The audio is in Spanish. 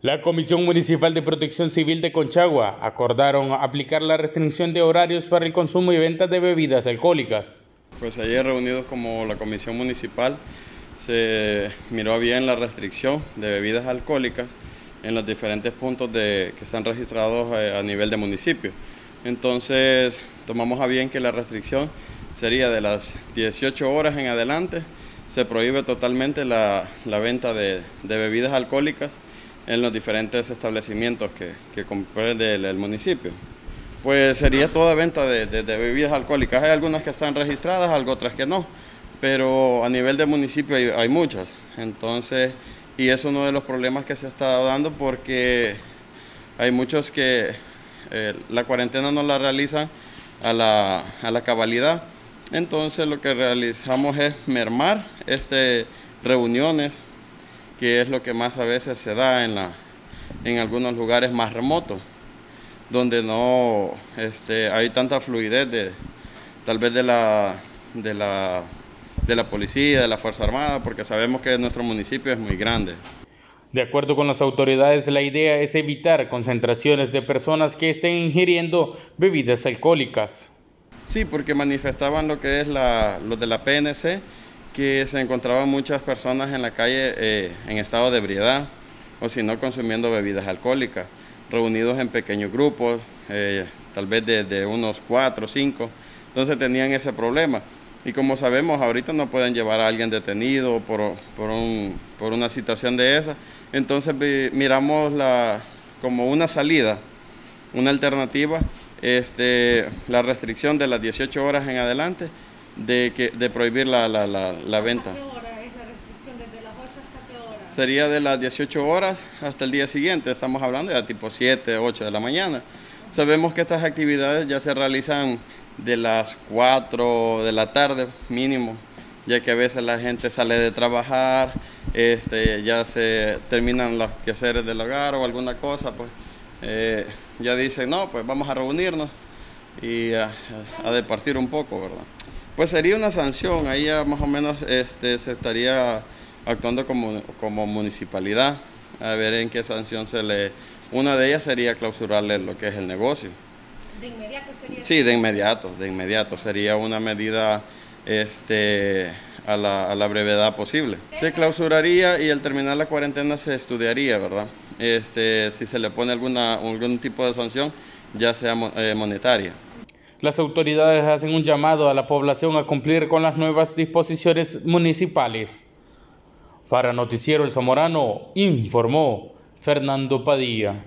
La Comisión Municipal de Protección Civil de Conchagua acordaron aplicar la restricción de horarios para el consumo y venta de bebidas alcohólicas. Pues ayer reunidos como la Comisión Municipal se miró bien la restricción de bebidas alcohólicas en los diferentes puntos de, que están registrados eh, a nivel de municipio. Entonces tomamos a bien que la restricción sería de las 18 horas en adelante, se prohíbe totalmente la, venta de bebidas alcohólicas en los diferentes establecimientos que, que comprende el, municipio. Pues sería toda venta de, bebidas alcohólicas. Hay algunas que están registradas, algo otras que no, pero a nivel de municipio hay, muchas. Entonces, y es uno de los problemas que se está dando porque hay muchos que eh, la cuarentena no la realizan a la, a la cabalidad. Entonces lo que realizamos es mermar este, reuniones, que es lo que más a veces se da en, la, en algunos lugares más remotos, donde no este, hay tanta fluidez de, tal vez de la, de, la, de la policía, de la Fuerza Armada, porque sabemos que nuestro municipio es muy grande. De acuerdo con las autoridades, la idea es evitar concentraciones de personas que estén ingiriendo bebidas alcohólicas. Sí, porque manifestaban lo que es la, lo de la PNC, que se encontraban muchas personas en la calle eh, en estado de ebriedad o si no consumiendo bebidas alcohólicas, reunidos en pequeños grupos, eh, tal vez de, unos cuatro o cinco, entonces tenían ese problema. Y como sabemos, ahorita no pueden llevar a alguien detenido por, por, una situación de esa, entonces miramos la, como una salida, una alternativa, este, la restricción de las 18 horas en adelante, de, que, de prohibir la, la, la, venta. ¿Qué hora es la restricción? ¿Desde las 8 hasta qué hora? Sería de las 18 horas hasta el día siguiente, estamos hablando ya tipo 7, 8 de la mañana. Sabemos que estas actividades ya se realizan de las 4 de la tarde mínimo, ya que a veces la gente sale de trabajar, este, ya se terminan los quehaceres del hogar o alguna cosa, pues eh, ya dicen, no, pues vamos a reunirnos y a, a departir un poco, ¿verdad? Pues sería una sanción, ahí ya más o menos este, se estaría actuando como, como municipalidad, a ver en qué sanción se le... Una de ellas sería clausurarle lo que es el negocio. ¿De inmediato sería? Sí, de inmediato, de inmediato. Sería una medida este, a, la, a la brevedad posible. Se clausuraría y al terminar la cuarentena se estudiaría, ¿verdad? Este, si se le pone alguna, algún tipo de sanción, ya sea eh, monetaria. Las autoridades hacen un llamado a la población a cumplir con las nuevas disposiciones municipales. Para Noticiero El Zamorano, informó Fernando Padilla.